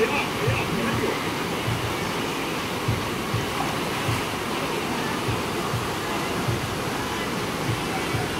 Yeah, yeah.